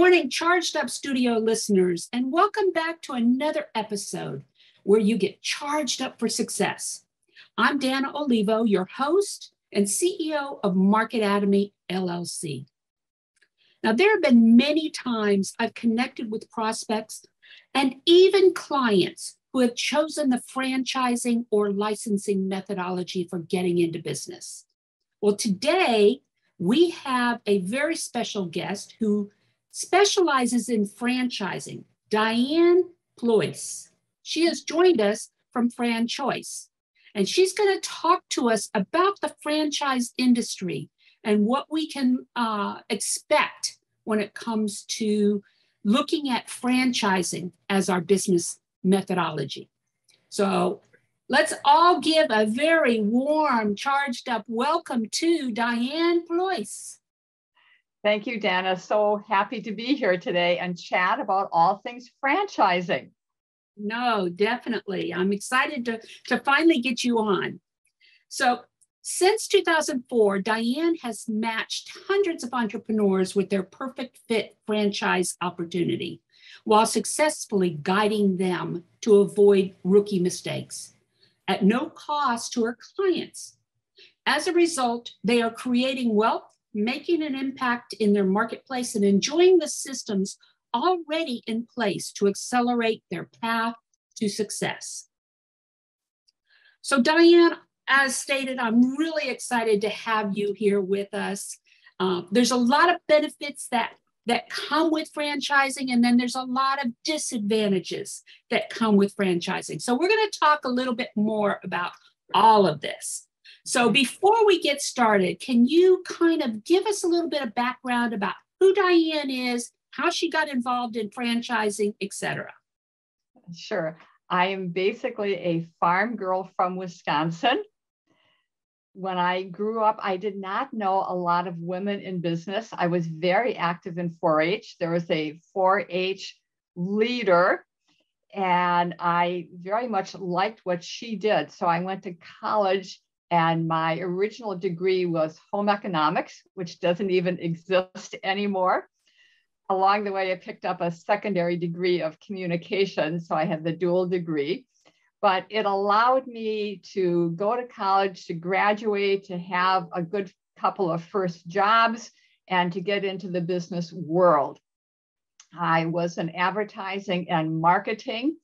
Morning, Charged Up Studio listeners, and welcome back to another episode where you get charged up for success. I'm Danna Olivo, your host and CEO of Marketatomy LLC. Now, there have been many times I've connected with prospects and even clients who have chosen the franchising or licensing methodology for getting into business. Well, today we have a very special guest who specializes in franchising, Diane Pleuss. She has joined us from FranChoice, and she's going to talk to us about the franchise industry and what we can uh, expect when it comes to looking at franchising as our business methodology. So Let's all give a very warm, charged up welcome to Diane Pleuss. Thank you, Danna. So happy to be here today and chat about all things franchising. No, definitely. I'm excited to, to finally get you on. So, since 2004, Diane has matched hundreds of entrepreneurs with their perfect fit franchise opportunity while successfully guiding them to avoid rookie mistakes at no cost to her clients. As a result, they are creating wealth, making an impact in their marketplace, and enjoying the systems already in place to accelerate their path to success. So, Diane, as stated, I'm really excited to have you here with us. Uh, there's a lot of benefits that that come with franchising, and then there's a lot of disadvantages that come with franchising. So, we're going to talk a little bit more about all of this. So, before we get started, can you kind of give us a little bit of background about who Diane is, how she got involved in franchising, etc.? Sure. I am basically a farm girl from Wisconsin when I grew up, I did not know a lot of women in business. I was very active in 4 H. There was a 4 H leader, and I very much liked what she did. So I went to college, and my original degree was home economics, which doesn't even exist anymore. Along the way, I picked up a secondary degree of communication. So I had the dual degree but it allowed me to go to college, to graduate, to have a good couple of first jobs, and to get into the business world. I was in advertising and marketing.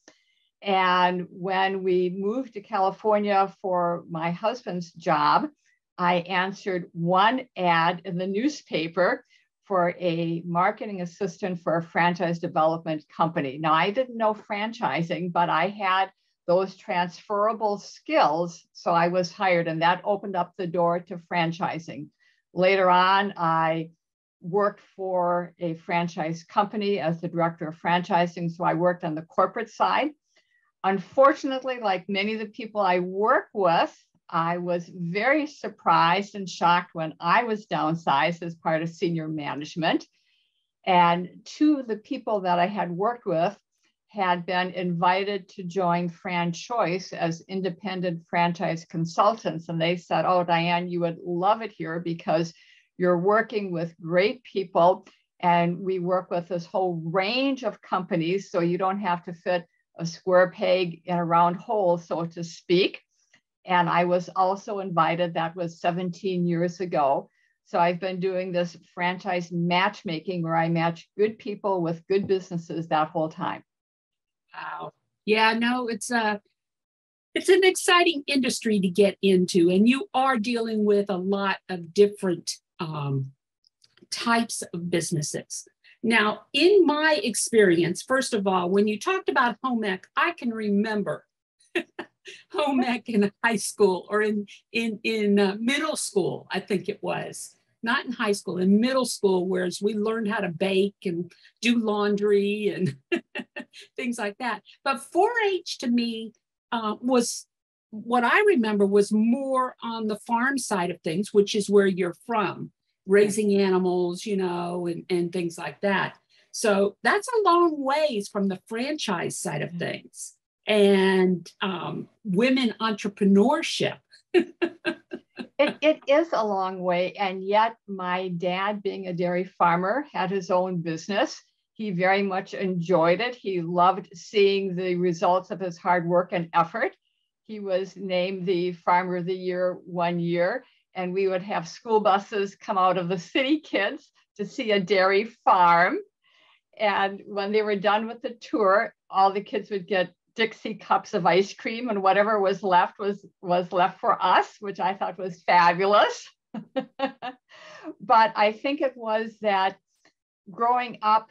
And when we moved to California for my husband's job, I answered one ad in the newspaper for a marketing assistant for a franchise development company. Now, I didn't know franchising, but I had those transferable skills. So I was hired, and that opened up the door to franchising. Later on, I worked for a franchise company as the director of franchising. So I worked on the corporate side. Unfortunately, like many of the people I work with, I was very surprised and shocked when I was downsized as part of senior management. And two of the people that I had worked with had been invited to join FranChoice as independent franchise consultants. And they said, Oh, Diane, you would love it here because you're working with great people. And we work with this whole range of companies. So you don't have to fit a square peg in a round hole, so to speak. And I was also invited, that was 17 years ago. So I've been doing this franchise matchmaking where I match good people with good businesses that whole time. Wow. Yeah, no, it's a it's an exciting industry to get into, and you are dealing with a lot of different um, types of businesses. Now, in my experience, first of all, when you talked about home ec, I can remember home ec in high school or in in in uh, middle school, I think it was not in high school, in middle school, whereas we learned how to bake and do laundry and things like that. But 4 H to me uh, was what I remember was more on the farm side of things, which is where you're from, raising animals, you know, and, and things like that. So that's a long ways from the franchise side of things and um, women entrepreneurship. it, it is a long way. And yet, my dad, being a dairy farmer, had his own business. He very much enjoyed it. He loved seeing the results of his hard work and effort. He was named the Farmer of the Year one year, and we would have school buses come out of the city kids to see a dairy farm. And when they were done with the tour, all the kids would get Dixie cups of ice cream, and whatever was left was was left for us, which I thought was fabulous. but I think it was that growing up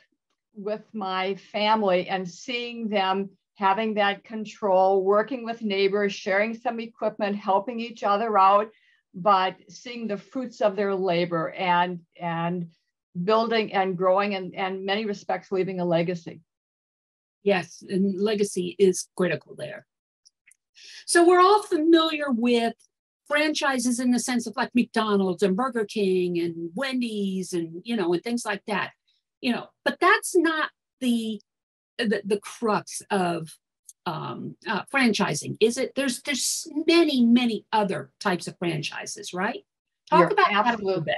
with my family and seeing them having that control, working with neighbors, sharing some equipment, helping each other out, but seeing the fruits of their labor and and building and growing and, and many respects leaving a legacy. Yes, and legacy is critical there. So we're all familiar with franchises in the sense of like McDonald's and Burger King and Wendy's and you know and things like that. You know, but that's not the the, the crux of um, uh, franchising, is it? There's there's many many other types of franchises, right? Talk you're about that a little bit.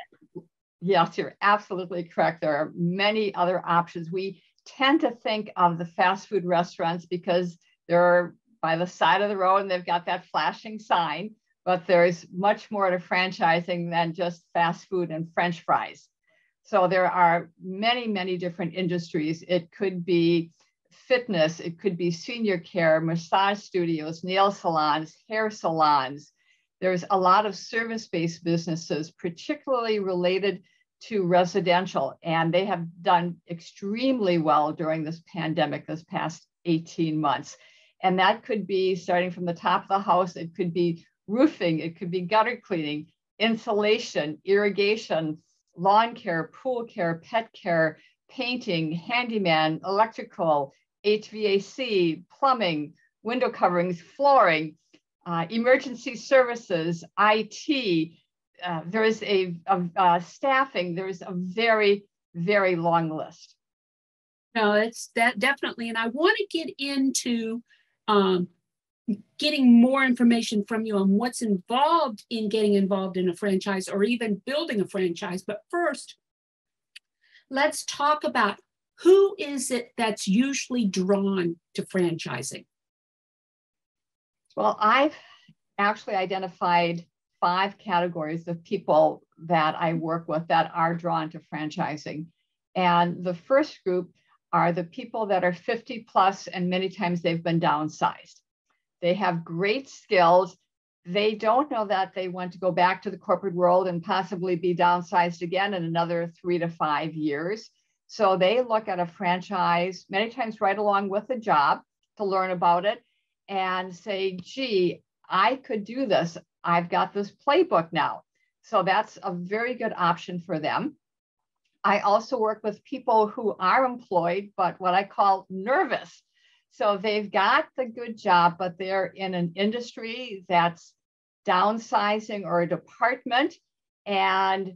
Yes, you're absolutely correct. There are many other options. We tend to think of the fast food restaurants because they're by the side of the road and they've got that flashing sign, but there's much more to franchising than just fast food and French fries. So there are many, many different industries. It could be fitness, it could be senior care, massage studios, nail salons, hair salons. There's a lot of service based businesses, particularly related to residential, and they have done extremely well during this pandemic, this past 18 months. And that could be starting from the top of the house, it could be roofing, it could be gutter cleaning, insulation, irrigation, lawn care, pool care, pet care, painting, handyman, electrical, HVAC, plumbing, window coverings, flooring, uh, emergency services, IT. Uh, there is a, a, a staffing. There is a very, very long list. No, it's that definitely. And I want to get into um, getting more information from you on what's involved in getting involved in a franchise or even building a franchise. But first, let's talk about who is it that's usually drawn to franchising? Well, I've actually identified five categories of people that I work with that are drawn to franchising. And the first group are the people that are 50 plus, and many times they've been downsized. They have great skills. They don't know that they want to go back to the corporate world and possibly be downsized again in another three to five years. So they look at a franchise many times right along with a job to learn about it and say, gee, I could do this. I've got this playbook now. So that's a very good option for them. I also work with people who are employed, but what I call nervous. So they've got the good job, but they're in an industry that's downsizing or a department and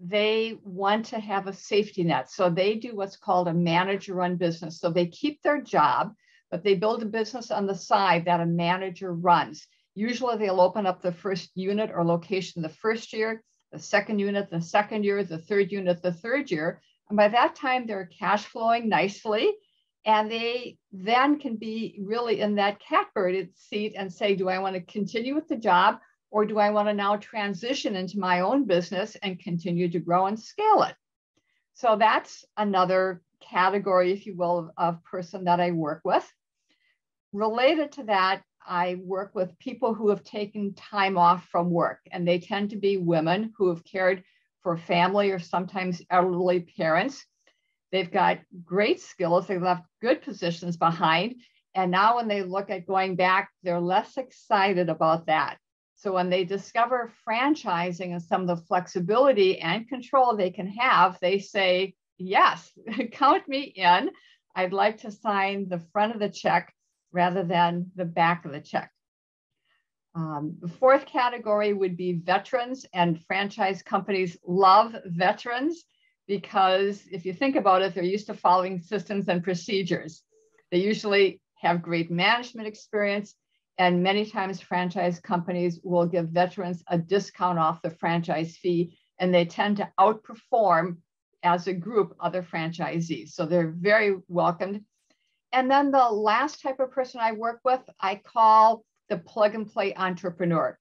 they want to have a safety net. So they do what's called a manager run business. So they keep their job, but they build a business on the side that a manager runs. Usually they'll open up the first unit or location the first year, the second unit, the second year, the third unit, the third year. And by that time, they're cash flowing nicely. And they then can be really in that catbird seat and say, do I want to continue with the job or do I want to now transition into my own business and continue to grow and scale it? So that's another category, if you will, of, of person that I work with. Related to that, I work with people who have taken time off from work, and they tend to be women who have cared for family or sometimes elderly parents. They've got great skills, they've left good positions behind. And now, when they look at going back, they're less excited about that. So when they discover franchising and some of the flexibility and control they can have, they say, yes, count me in. I'd like to sign the front of the check rather than the back of the check. Um, the fourth category would be veterans, and franchise companies love veterans because if you think about it, they're used to following systems and procedures. They usually have great management experience And many times, franchise companies will give veterans a discount off the franchise fee, and they tend to outperform as a group other franchisees. So they're very welcomed. And then the last type of person I work with, I call the plug and play entrepreneur.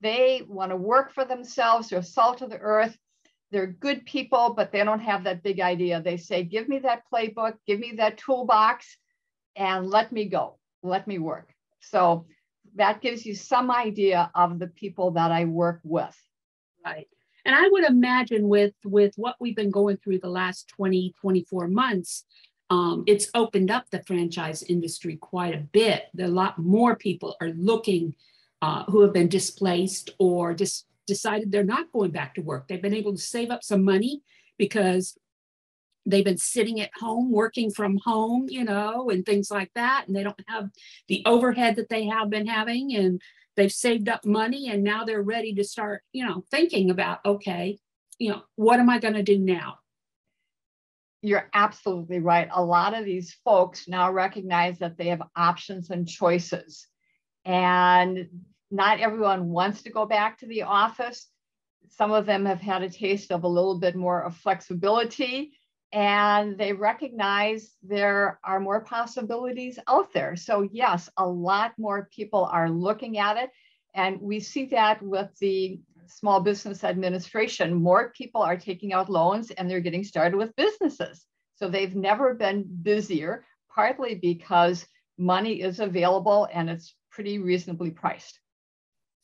They want to work for themselves, they're salt of the earth, they're good people, but they don't have that big idea. They say, Give me that playbook, give me that toolbox, and let me go, let me work. So that gives you some idea of the people that I work with. Right. And I would imagine with with what we've been going through the last 20, 24 months, um, it's opened up the franchise industry quite a bit. A lot more people are looking uh, who have been displaced or just decided they're not going back to work. They've been able to save up some money because they've been sitting at home working from home you know and things like that and they don't have the overhead that they have been having and they've saved up money and now they're ready to start you know thinking about okay you know what am i going to do now? You're absolutely right. A lot of these folks now recognize that they have options and choices. And not everyone wants to go back to the office some of them have had a taste of a little bit more of flexibility and they recognize there are more possibilities out there. So, yes, a lot more people are looking at it. And we see that with the Small Business Administration. More people are taking out loans and they're getting started with businesses. So, they've never been busier, partly because money is available and it's pretty reasonably priced.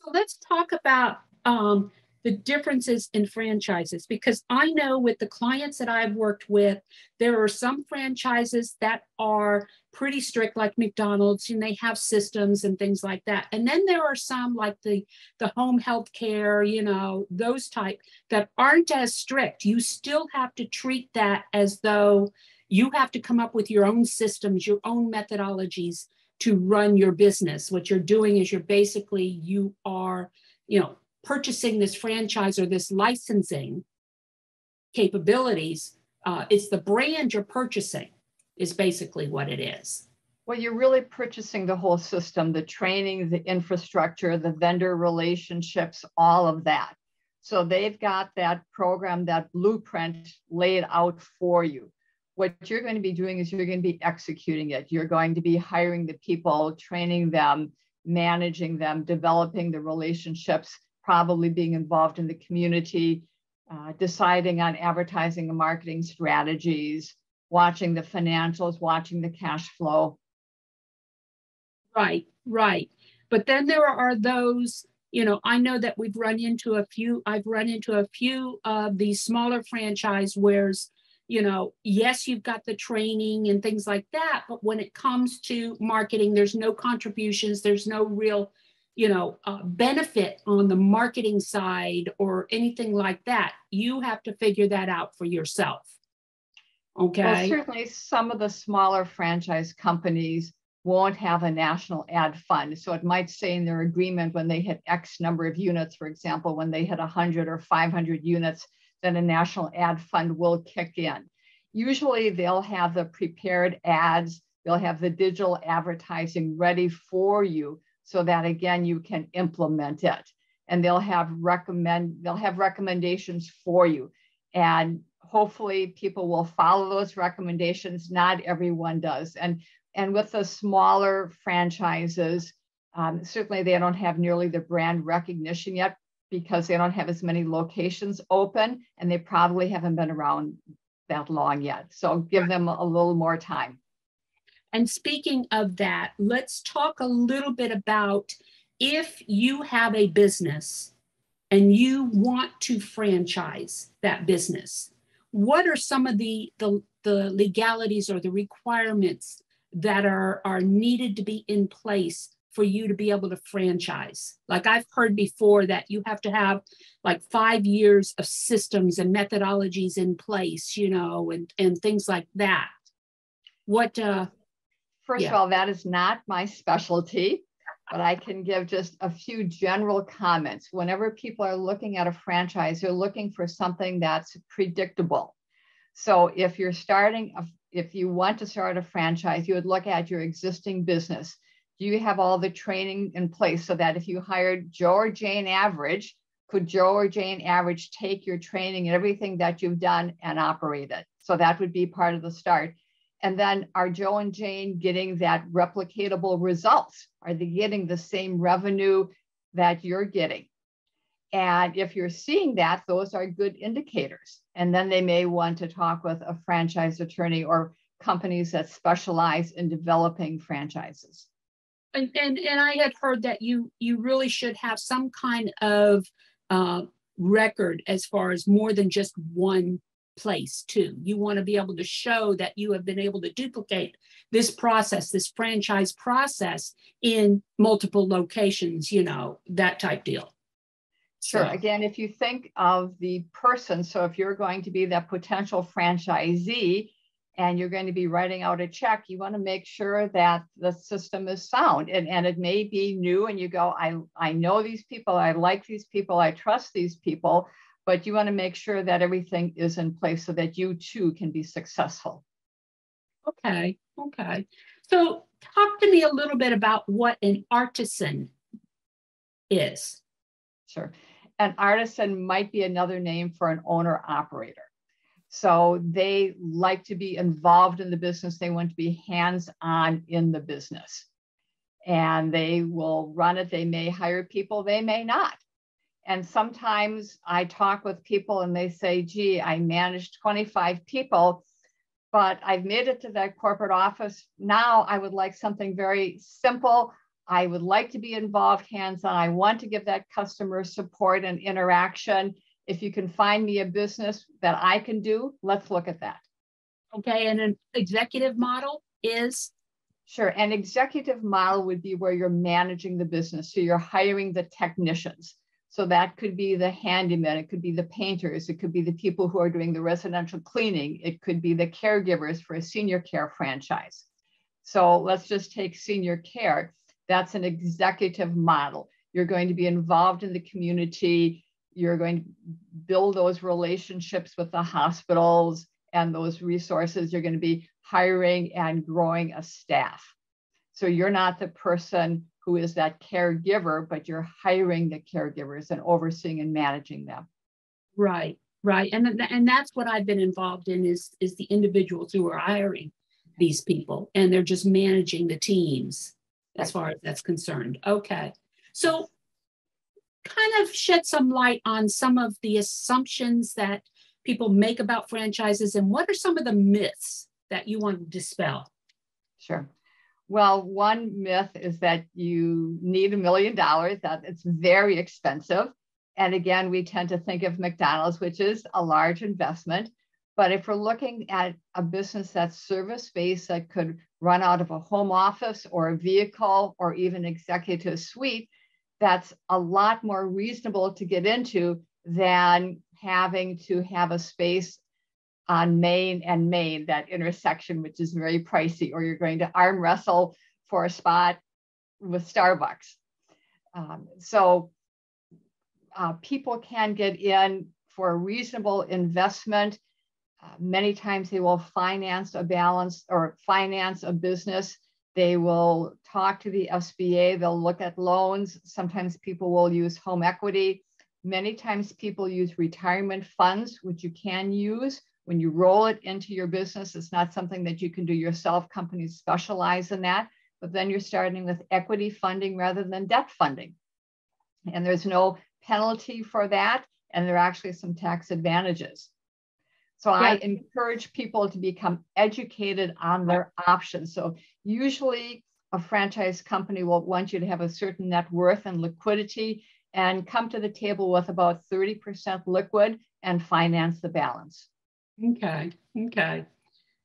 So, let's talk about um, the differences in franchises because I know with the clients that I've worked with, there are some franchises that are pretty strict, like McDonald's, and they have systems and things like that. And then there are some like the the home health care, you know, those type that aren't as strict. You still have to treat that as though you have to come up with your own systems, your own methodologies to run your business. What you're doing is you're basically you are, you know, purchasing this franchise or this licensing capabilities. Uh, it's the brand you're purchasing, is basically what it is. Well, you're really purchasing the whole system the training, the infrastructure, the vendor relationships, all of that. So they've got that program, that blueprint laid out for you. What you're going to be doing is you're going to be executing it. You're going to be hiring the people, training them, managing them, developing the relationships probably being involved in the community, uh, deciding on advertising and marketing strategies, watching the financials, watching the cash flow. Right, right. But then there are those, you know, I know that we've run into a few, I've run into a few of these smaller franchise where's, you know, yes, you've got the training and things like that, but when it comes to marketing, there's no contributions, there's no real you know uh, benefit on the marketing side or anything like that. You have to figure that out for yourself. Okay? well certainly some of the smaller franchise companies won't have a national ad fund. So it might say in their agreement when they hit x number of units for example when they hit 100 or 500 units then a national ad fund will kick in. Usually they'll have the prepared ads they'll have the digital advertising ready for you so that again you can implement it. And they'll have recommend they'll have recommendations for you. And hopefully people will follow those recommendations. Not everyone does. And and with the smaller franchises um, certainly they don't have nearly the brand recognition yet because they don't have as many locations open and they probably haven't been around that long yet. So give them a little more time. And speaking of that, let's talk a little bit about if you have a business and you want to franchise that business, what are some of the, the, the legalities or the requirements that are, are needed to be in place for you to be able to franchise. Like I've heard before that you have to have like five years of systems and methodologies in place, you know, and, and things like that. What uh First yeah. of all, that is not my specialty, but I can give just a few general comments. Whenever people are looking at a franchise, they're looking for something that's predictable. So if you're starting, a, if you want to start a franchise, you would look at your existing business. Do you have all the training in place so that if you hired Joe or Jane Average, could Joe or Jane Average take your training and everything that you've done and operate it? So that would be part of the start. And then are Joe and Jane getting that replicatable results? Are they getting the same revenue that you're getting? And if you're seeing that, those are good indicators. And then they may want to talk with a franchise attorney or companies that specialize in developing franchises. And, and, and I had heard that you you really should have some kind of uh, record as far as more than just one place too. You want to be able to show that you have been able to duplicate this process, this franchise process in multiple locations, you know, that type deal. Sure. So. Again, if you think of the person, so if you're going to be that potential franchisee and you're going to be writing out a check, you want to make sure that the system is sound. And, and it may be new and you go, I, I know these people, I like these people, I trust these people, but you want to make sure that everything is in place so that you too can be successful. Okay. Okay. So talk to me a little bit about what an artisan is. Sure. An artisan might be another name for an owner operator. So they like to be involved in the business. They want to be hands on in the business. And they will run it. They may hire people, they may not. And sometimes I talk with people and they say, gee, I managed 25 people, but I've made it to that corporate office. Now I would like something very simple. I would like to be involved hands on. I want to give that customer support and interaction. If you can find me a business that I can do, let's look at that. Okay. And an executive model is? Sure. An executive model would be where you're managing the business. So you're hiring the technicians. So that could be the handyman, it could be the painters, it could be the people who are doing the residential cleaning, it could be the caregivers for a senior care franchise. So let's just take senior care. That's an executive model. You're going to be involved in the community. You're going to build those relationships with the hospitals and those resources. You're going to be hiring and growing a staff. So you're not the person who is that caregiver, but you're hiring the caregivers and overseeing and managing them. Right, right. And, and that's what I've been involved in is, is the individuals who are hiring these people and they're just managing the teams as far as that's concerned. Okay. So kind of shed some light on some of the assumptions that people make about franchises and what are some of the myths that you want to dispel? Sure. Well, one myth is that you need a million dollars, that it's very expensive. And again, we tend to think of McDonald's, which is a large investment. But if we're looking at a business that's service based that could run out of a home office or a vehicle or even executive suite, that's a lot more reasonable to get into than having to have a space on Main and Main, that intersection, which is very pricey, or you're going to arm wrestle for a spot with Starbucks. Um, so uh, people can get in for a reasonable investment uh, many times they will finance a balance or finance a business. They will talk to the SBA. They'll look at loans. Sometimes people will use home equity. Many times people use retirement funds, which you can use when you roll it into your business. It's not something that you can do yourself. Companies specialize in that. But then you're starting with equity funding rather than debt funding. And there's no penalty for that. And there are actually some tax advantages. So yeah. I encourage people to become educated on their options. So usually a franchise company will want you to have a certain net worth and liquidity and come to the table with about 30% liquid and finance the balance. Okay. Okay.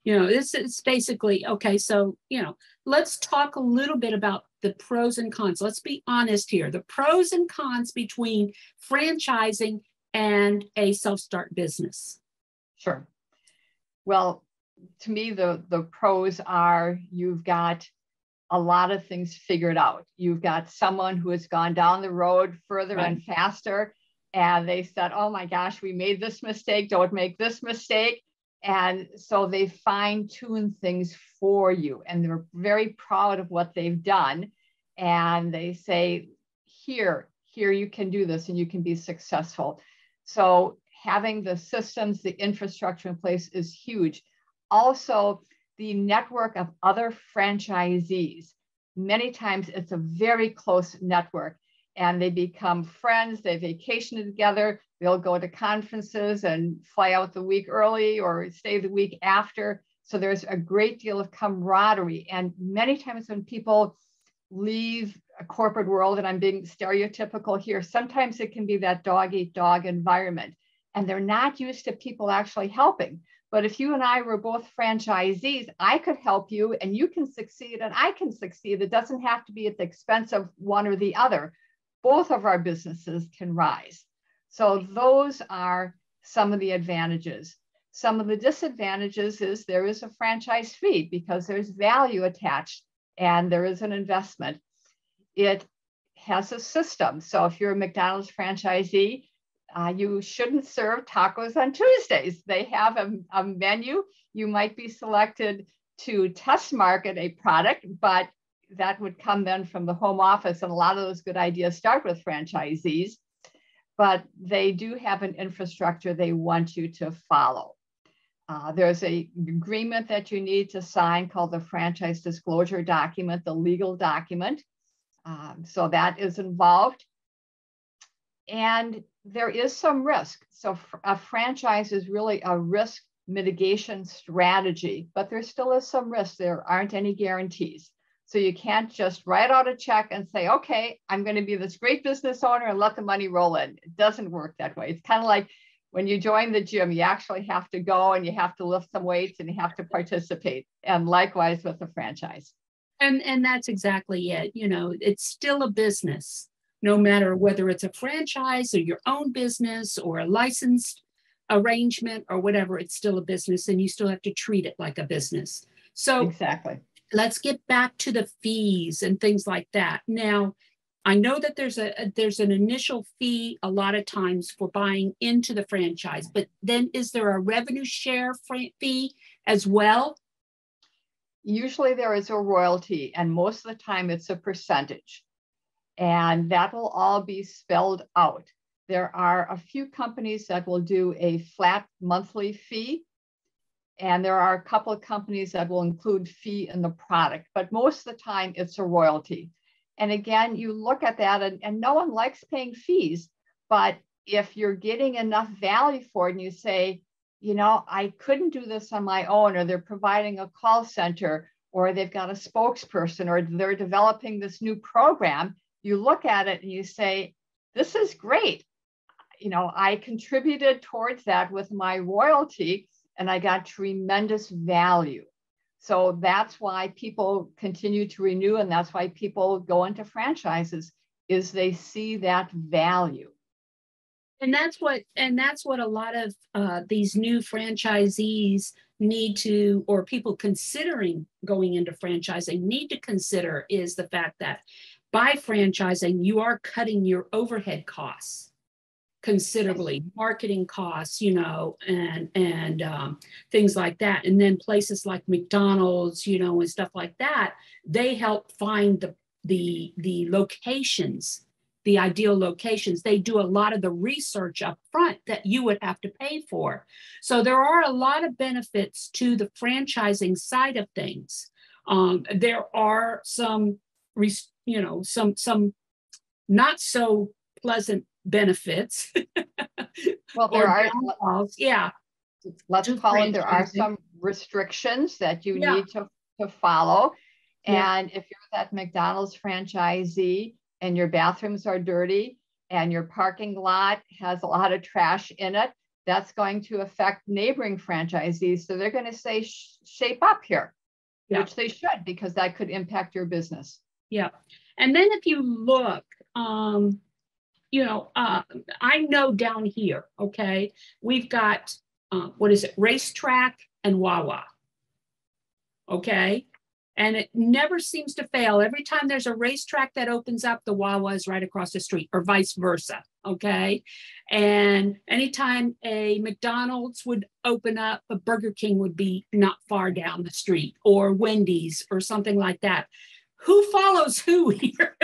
You know, this is basically okay. So, you know, let's talk a little bit about the pros and cons. Let's be honest here. The pros and cons between franchising and a self start business. Sure. Well, to me, the, the pros are you've got a lot of things figured out. You've got someone who has gone down the road further right. and faster, and they said, Oh my gosh, we made this mistake, don't make this mistake. And so they fine tune things for you, and they're very proud of what they've done. and they say, here, here you can do this and you can be successful. So having the systems, the infrastructure in place is huge. Also, the network of other franchisees. Many times it's a very close network and they become friends, they vacation together, they'll go to conferences and fly out the week early or stay the week after. So there's a great deal of camaraderie. And many times when people leave a corporate world, and I'm being stereotypical here, sometimes it can be that dog eat dog environment. And they're not used to people actually helping. But if you and I were both franchisees, I could help you and you can succeed and I can succeed. It doesn't have to be at the expense of one or the other. Both of our businesses can rise. So those are some of the advantages. Some of the disadvantages is there is a franchise fee because there's value attached and there is an investment. It has a system. So if you're a McDonald's franchisee, uh, you shouldn't serve tacos on Tuesdays. They have a, a menu. You might be selected to test market a product, but that would come then from the home office. And a lot of those good ideas start with franchisees, but they do have an infrastructure they want you to follow. Uh, there's a agreement that you need to sign called the franchise disclosure document, the legal document. Um, so that is involved. And there is some risk. So a franchise is really a risk mitigation strategy, but there still is some risk. There aren't any guarantees. So you can't just write out a check and say, okay, I'm going to be this great business owner and let the money roll in. It doesn't work that way. It's kind of like when you join the gym, you actually have to go and you have to lift some weights and you have to participate. And likewise with the franchise. And and that's exactly it. You know, it's still a business no matter whether it's a franchise or your own business or a licensed arrangement or whatever, it's still a business and you still have to treat it like a business. So exactly. Let's get back to the fees and things like that. Now, I know that there's a, there's an initial fee a lot of times for buying into the franchise, but then is there a revenue share fee as well? Usually there is a royalty, and most of the time it's a percentage and that will all be spelled out. There are a few companies that will do a flat monthly fee, and there are a couple of companies that will include fee in the product, but most of the time it's a royalty. And again, you look at that, and, and no one likes paying fees, but if you're getting enough value for it and you say, you know, I couldn't do this on my own, or they're providing a call center, or they've got a spokesperson, or they're developing this new program, you look at it and you say, this is great. You know, I contributed towards that with my royalty and I got tremendous value. So that's why people continue to renew and that's why people go into franchises is they see that value. And that's what and that's what a lot of uh, these new franchisees need to or people considering going into franchising need to consider is the fact that by franchising, you are cutting your overhead costs considerably, marketing costs, you know, and and um, things like that. And then places like McDonald's, you know, and stuff like that, they help find the the the locations, the ideal locations. They do a lot of the research up front that you would have to pay for. So there are a lot of benefits to the franchising side of things. Um, there are some you know some some not so pleasant benefits well there are downfalls. yeah let's call it there are some restrictions that you yeah. need to, to follow yeah. and if you're that mcdonald's franchisee and your bathrooms are dirty and your parking lot has a lot of trash in it that's going to affect neighboring franchisees so they're going to say shape up here yeah. which they should because that could impact your business yeah. And then if you look, um, you know, uh, I know down here, okay, we've got, uh, what is it, RaceTrac and Wawa. Okay. And it never seems to fail. Every time there's a RaceTrac that opens up, the Wawa is right across the street, or vice versa. Okay. And anytime a McDonald's would open up, a Burger King would be not far down the street, or Wendy's, or something like that who follows who here?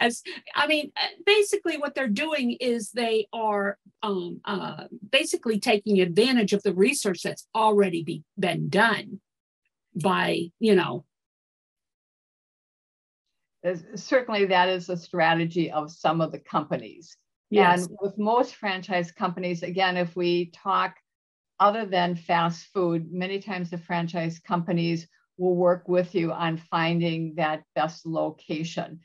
As I mean, basically, what they're doing is they are um, uh, basically taking advantage of the research that's already be, been done by, you know. Certainly, that is a strategy of some of the companies. Yes. And with most franchise companies, again, if we talk other than fast food, many times the franchise companies will work with you on finding that best location.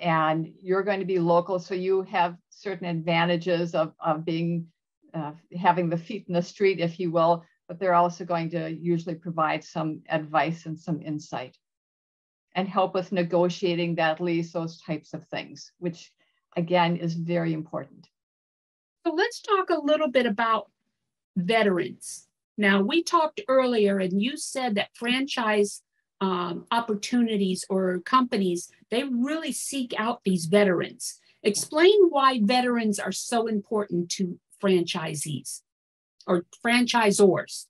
And you're going to be local, so you have certain advantages of, of being uh, having the feet in the street, if you will, but they're also going to usually provide some advice and some insight and help with negotiating that lease, those types of things, which again is very important. So let's talk a little bit about veterans. Now, we talked earlier, and you said that franchise um, opportunities or companies, they really seek out these veterans. Explain why veterans are so important to franchisees or franchisors.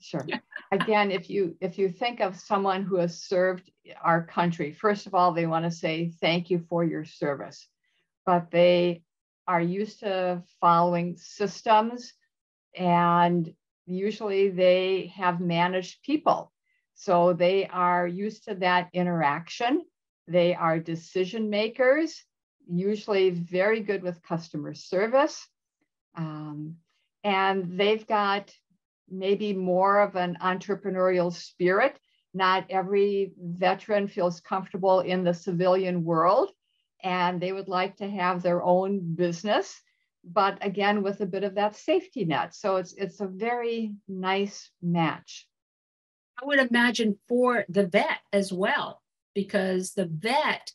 Sure. Again, if you if you think of someone who has served our country, first of all, they want to say thank you for your service, but they are used to following systems and usually they have managed people. So they are used to that interaction. They are decision makers, usually very good with customer service. Um, and they've got maybe more of an entrepreneurial spirit. Not every veteran feels comfortable in the civilian world, and they would like to have their own business but again with a bit of that safety net. So it's it's a very nice match. I would imagine for the vet as well, because the vet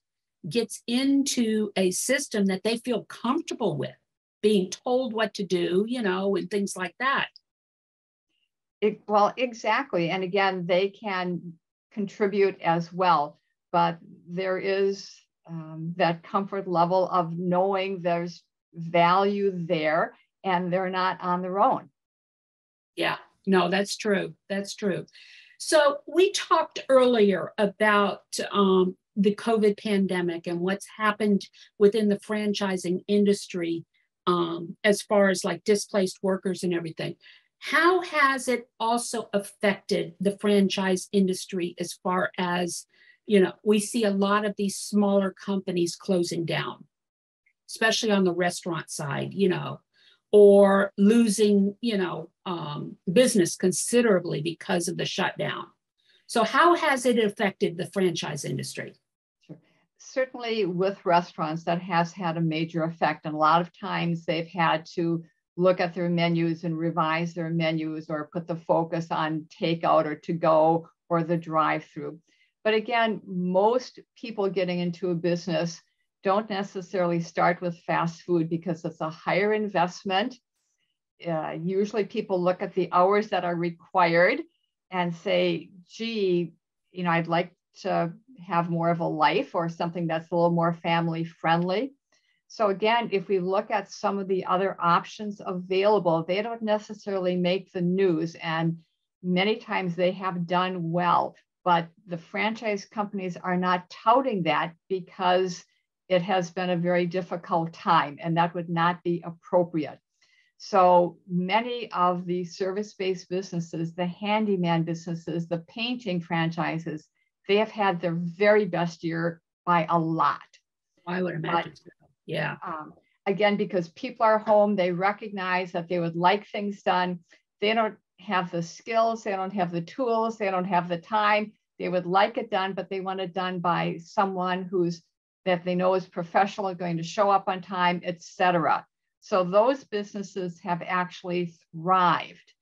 gets into a system that they feel comfortable with, being told what to do, you know, and things like that. It, well, exactly. And again, they can contribute as well, but there is um, that comfort level of knowing there's value there and they're not on their own. Yeah, no, that's true. That's true. So we talked earlier about um, the COVID pandemic and what's happened within the franchising industry um, as far as like displaced workers and everything. How has it also affected the franchise industry as far as, you know, we see a lot of these smaller companies closing down? Especially on the restaurant side, you know, or losing, you know, um, business considerably because of the shutdown. So, how has it affected the franchise industry? Certainly, with restaurants, that has had a major effect. And a lot of times they've had to look at their menus and revise their menus or put the focus on takeout or to go or the drive through. But again, most people getting into a business don't necessarily start with fast food because it's a higher investment. Uh, usually people look at the hours that are required and say, gee, you know, I'd like to have more of a life or something that's a little more family friendly. So again, if we look at some of the other options available, they don't necessarily make the news and many times they have done well, but the franchise companies are not touting that because it has been a very difficult time, and that would not be appropriate. So many of the service based businesses, the handyman businesses, the painting franchises, they have had their very best year by a lot. I would imagine. But, yeah. Um, again, because people are home, they recognize that they would like things done. They don't have the skills, they don't have the tools, they don't have the time. They would like it done, but they want it done by someone who's that they know is professional, going to show up on time, etc. So those businesses have actually thrived.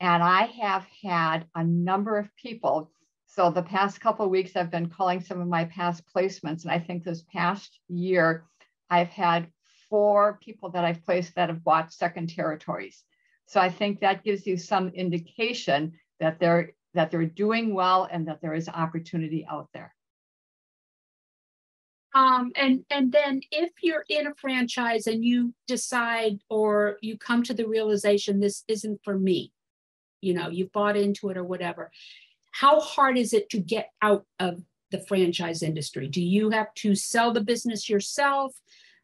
And I have had a number of people. So the past couple of weeks, I've been calling some of my past placements. And I think this past year, I've had four people that I've placed that have bought second territories. So I think that gives you some indication that they're that they're doing well and that there is opportunity out there. Um, and and then if you're in a franchise and you decide or you come to the realization this isn't for me, you know, you've bought into it or whatever, how hard is it to get out of the franchise industry? Do you have to sell the business yourself?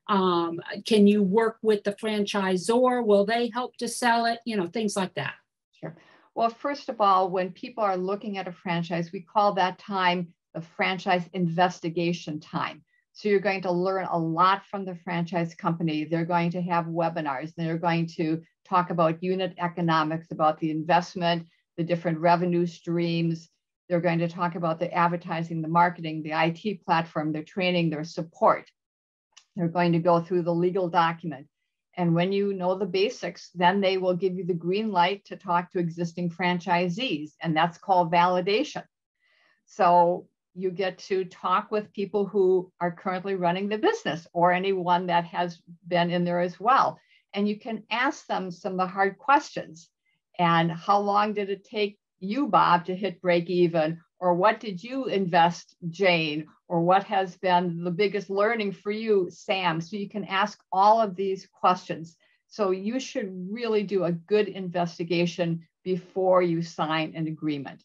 Um, can you work with the franchisor? Will they help to sell it? You know, things like that. Sure. Well, first of all, when people are looking at a franchise, we call that time the franchise investigation time. So you're going to learn a lot from the franchise company. They're going to have webinars. They're going to talk about unit economics, about the investment, the different revenue streams. They're going to talk about the advertising, the marketing, the IT platform, their training, their support. They're going to go through the legal document. And when you know the basics, then they will give you the green light to talk to existing franchisees, and that's called validation. So you get to talk with people who are currently running the business or anyone that has been in there as well. And you can ask them some of the hard questions. And how long did it take you, Bob, to hit break even? Or what did you invest, Jane? Or what has been the biggest learning for you, Sam? So you can ask all of these questions. So you should really do a good investigation before you sign an agreement.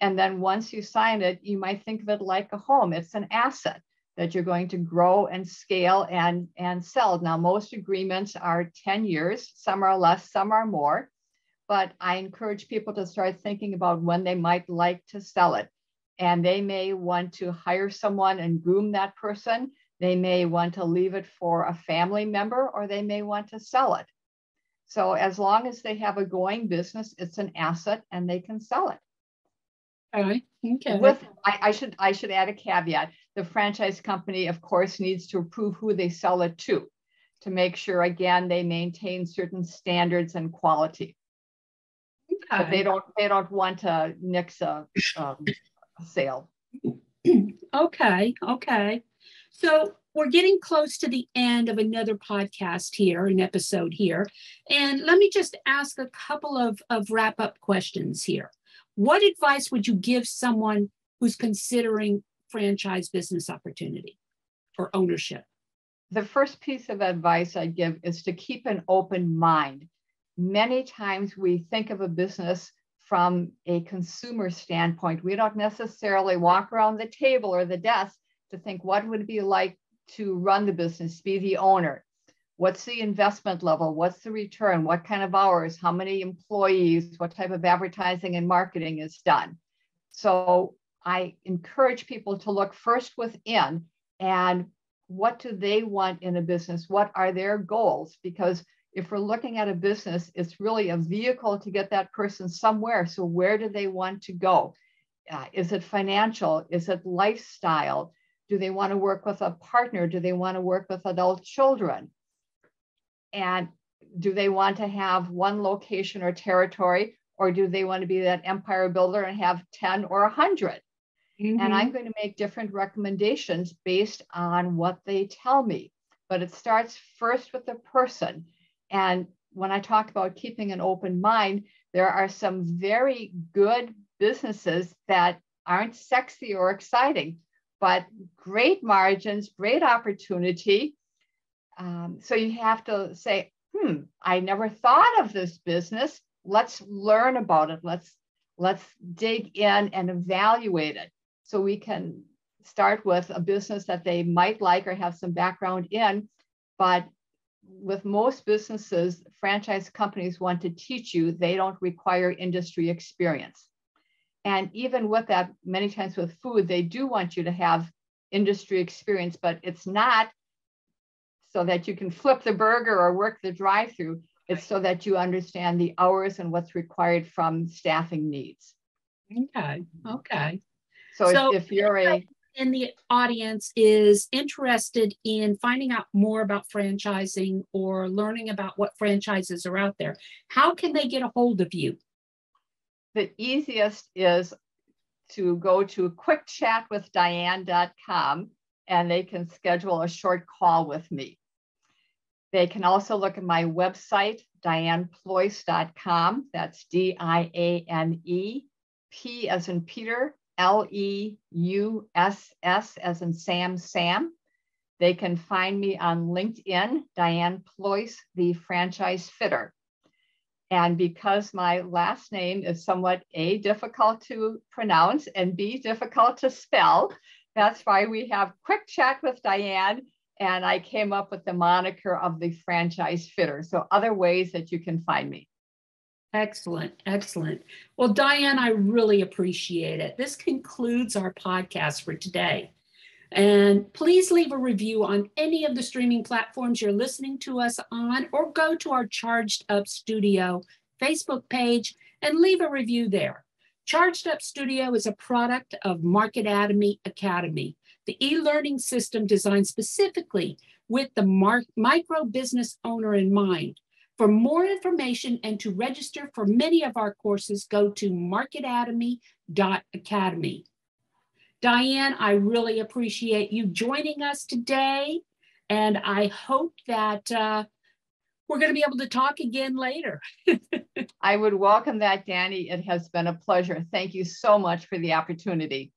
And then once you sign it, you might think of it like a home. It's an asset that you're going to grow and scale and, and sell. Now, most agreements are 10 years, some are less, some are more. But I encourage people to start thinking about when they might like to sell it. And they may want to hire someone and groom that person. They may want to leave it for a family member, or they may want to sell it. So, as long as they have a going business, it's an asset and they can sell it. Okay. Okay. With I, I, should I should add a caveat. The franchise company, of course, needs to approve who they sell it to, to make sure again they maintain certain standards and quality. Okay. But they don't they don't want to nix a, um, a sale. Okay. Okay. So we're getting close to the end of another podcast here, an episode here. And let me just ask a couple of, of wrap up questions here. What advice would you give someone who's considering franchise business opportunity or ownership? The first piece of advice I give is to keep an open mind. Many times we think of a business from a consumer standpoint. We don't necessarily walk around the table or the desk to think what would it be like to run the business, be the owner. What's the investment level? What's the return? What kind of hours? How many employees? What type of advertising and marketing is done? So I encourage people to look first within and what do they want in a business? What are their goals? Because if we're looking at a business, it's really a vehicle to get that person somewhere. So, where do they want to go? Uh, is it financial? Is it lifestyle? Do they want to work with a partner? Do they want to work with adult children? And do they want to have one location or territory, or do they want to be that empire builder and have 10 or 100? Mm-hmm. And I'm going to make different recommendations based on what they tell me. But it starts first with the person. And when I talk about keeping an open mind, there are some very good businesses that aren't sexy or exciting, but great margins, great opportunity, um, so you have to say, hmm, I never thought of this business. Let's learn about it. Let's let's dig in and evaluate it so we can start with a business that they might like or have some background in. But with most businesses, franchise companies want to teach you, they don't require industry experience. And even with that, many times with food, they do want you to have industry experience, but it's not so that you can flip the burger or work the drive through. It's so that you understand the hours and what's required from staffing needs. Okay. Okay. So, so if, if you're a in the audience is interested in finding out more about franchising or learning about what franchises are out there, how can they get a hold of you? The easiest is to go to quickchatwithdiane.com and they can schedule a short call with me. They can also look at my website, dianepleuss.com. That's D I A N E, P as in Peter, L E U S S as in Sam, Sam. They can find me on LinkedIn, Diane Pleuss, the franchise fitter. And because my last name is somewhat A, difficult to pronounce and B, difficult to spell, that's why we have Quick Chat with Diane. And I came up with the moniker of the franchise fitter. So, other ways that you can find me. Excellent, excellent. Well, Diane, I really appreciate it. This concludes our podcast for today. And please leave a review on any of the streaming platforms you're listening to us on, or go to our Charged Up Studio Facebook page and leave a review there. Charged Up Studio is a product of Marketatomy Academy, the e learning system designed specifically with the mar- micro business owner in mind. For more information and to register for many of our courses, go to marketatomy.academy. Diane, I really appreciate you joining us today. And I hope that uh, we're going to be able to talk again later. I would welcome that, Danna. It has been a pleasure. Thank you so much for the opportunity.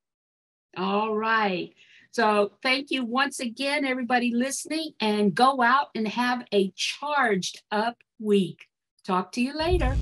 All right. So, thank you once again, everybody listening, and go out and have a charged up week. Talk to you later.